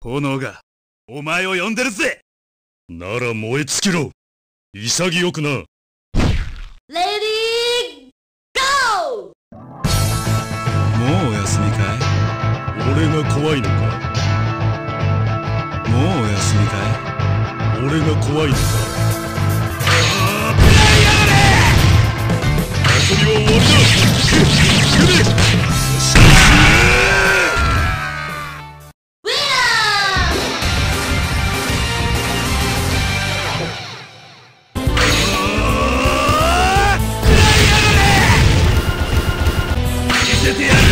炎が、お前を呼んでるぜ。なら燃え尽きろ。潔くな。レディーゴーもうお休みかい？俺が怖いのか？もうお休みかい？俺が怖いのか？あプレイヤー遊びは終わりだ。te